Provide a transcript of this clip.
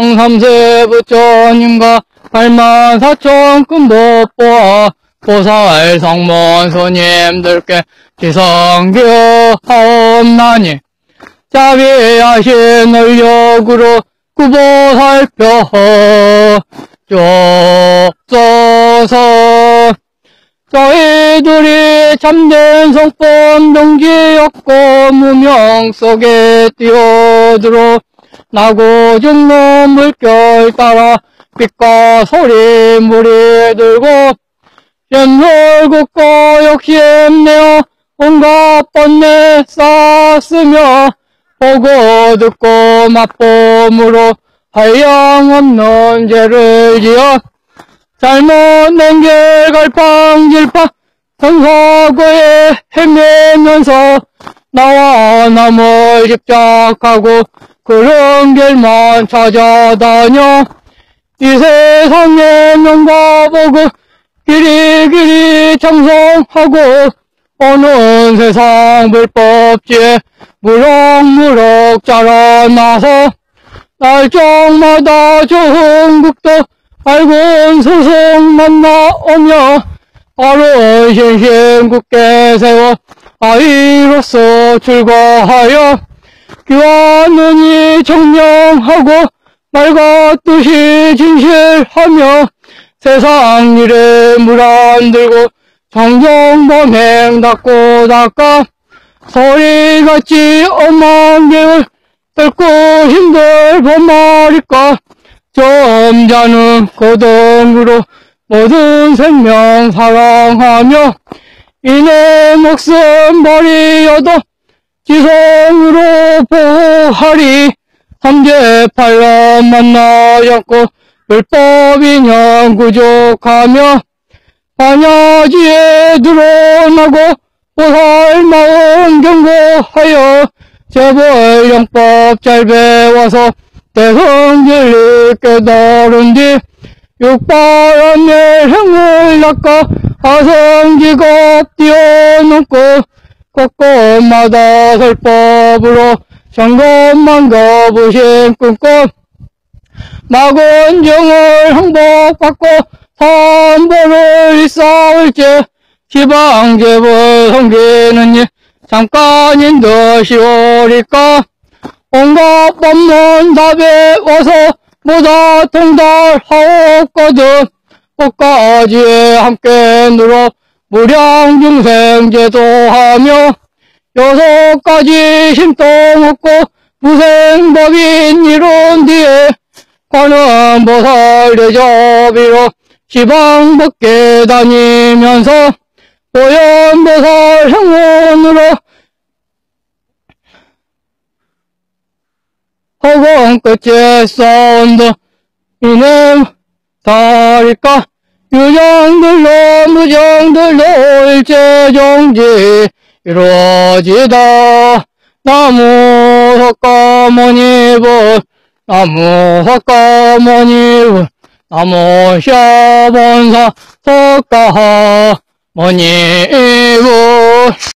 상삼세 부처님과 팔만 사천 금도 보아 보살 성문 스님들께 지성교하옵나니 자비하신 얼력으로 구보 살펴 쫓소서. 저희들이 참된 성품 동지였고 무명 속에 뛰어들어 나고 죽는 물결 따라 빛과 소리 물이 들고 연설 국고 욕심내어 온갖 번뇌 쌓았으며 보고 듣고 맛봄으로 하양없는 죄를 지어 잘못된 길 갈팡질팡 선사고에 헤매면서 나와 남을 집착하고 그런 길만 찾아다녀. 이 세상의 명과 복을 길이길이 장성하고 어느 세상 불법지에 무럭무럭 자라나서 날정마다 좋은 국도 밝은 스승 만나오며 바로 신신 국게 세워 아이로서 출가하여 귀와 눈이 청명하고 맑았듯이 진실하며 세상 일에 물안 들고 정정 범행 닦고 닦아 소리같이 엄한 개울 뚫고 힘들 범말일까? 점잖은 고동으로 모든 생명 사랑하며 이내 목숨 버리어도 지성으로 보호하리. 삼재팔로 만나였고 불법인형 구족하며 반야지에 드러나고 보살 마음 경고하여 재벌 영법 잘 배워서 대성진리 깨달은 뒤 육바람의 행을 낚아 하성지겁 뛰어넘고 곳곳마다 설법으로 점검만 거부심 끊고 마건정을 항복받고 삼보를 쌓을지 지방제불 섬기는 일 잠깐인 듯이 오리까? 온갖 법문 다 배워서 모두 통달하옵거든. 끝까지 함께 누러 무량 중생 제도하며 여섯 가지 심통 없고 무생법인 이룬 뒤에 관음 보살 대접이로 지방 밖에 다니면서 보현보살 형원으로 허공 끝에 사운드 이는 살까? 유정들로 무정들로 일체정지 이루어지다 나무 석가모니불 나무 석가모니불 나무 샤본사 석가모니불